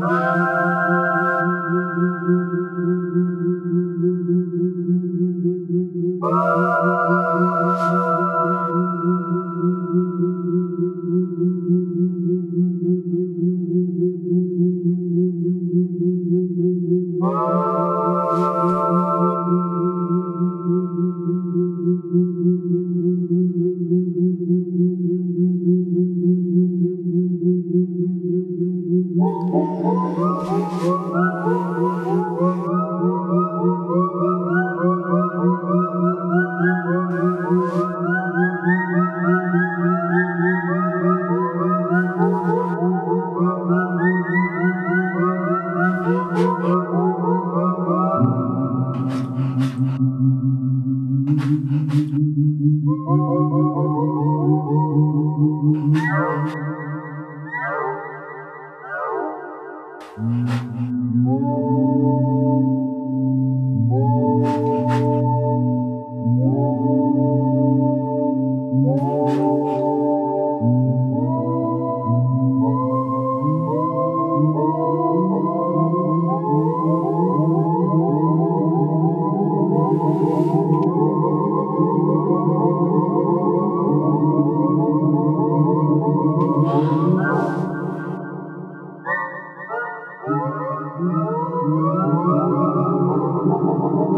Música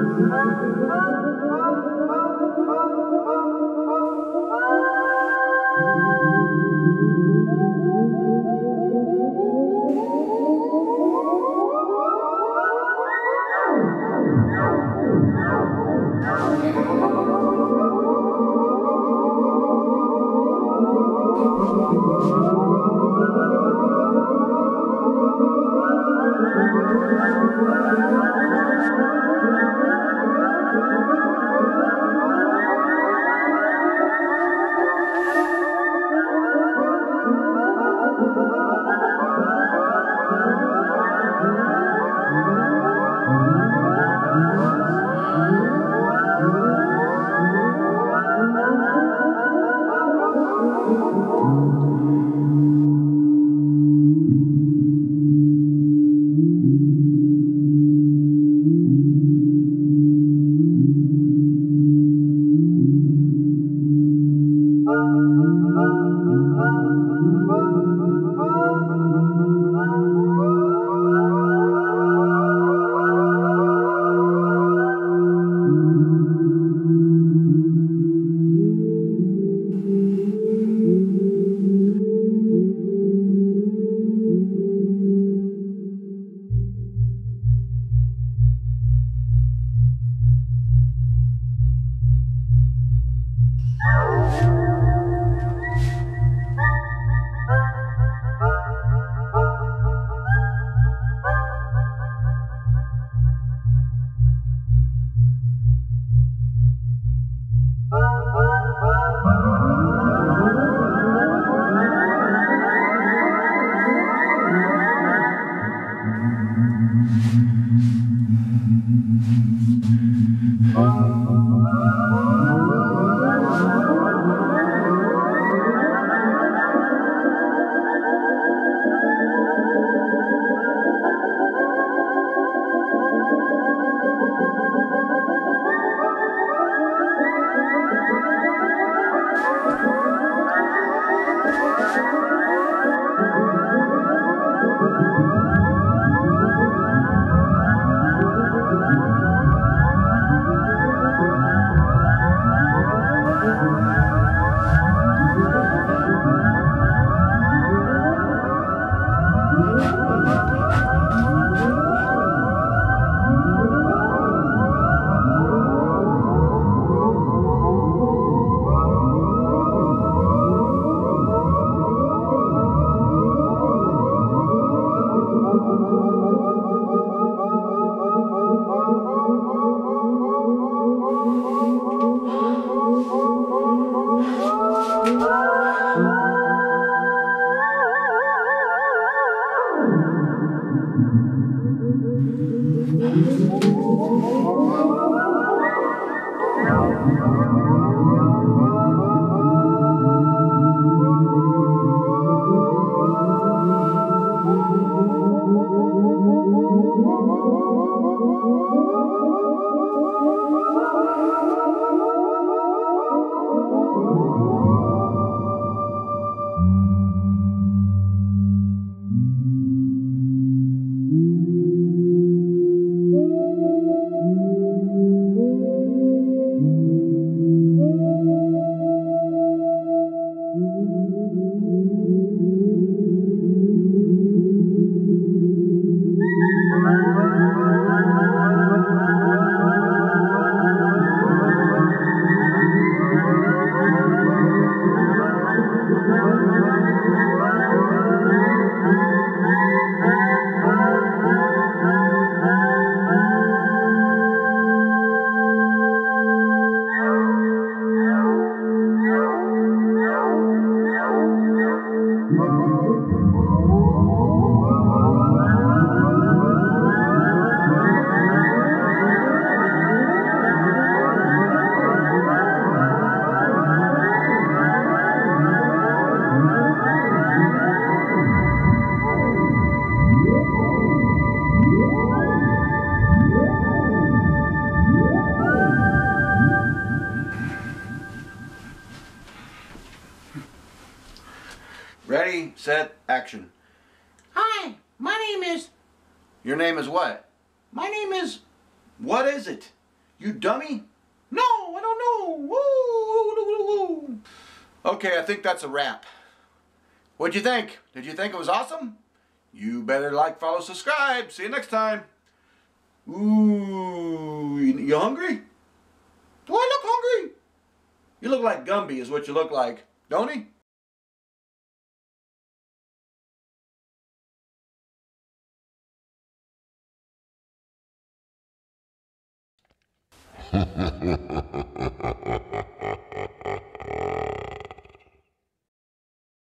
Oh, oh, oh. Ready, set, action. Hi, my name is. Your name is what? My name is. What is it? You dummy? No, I don't know. Woo, woo, woo, woo. Okay, I think that's a wrap. What'd you think? Did you think it was awesome? You better like, follow, subscribe. See you next time. Ooh, you, you hungry? Do I look hungry? You look like Gumby is what you look like, don't he?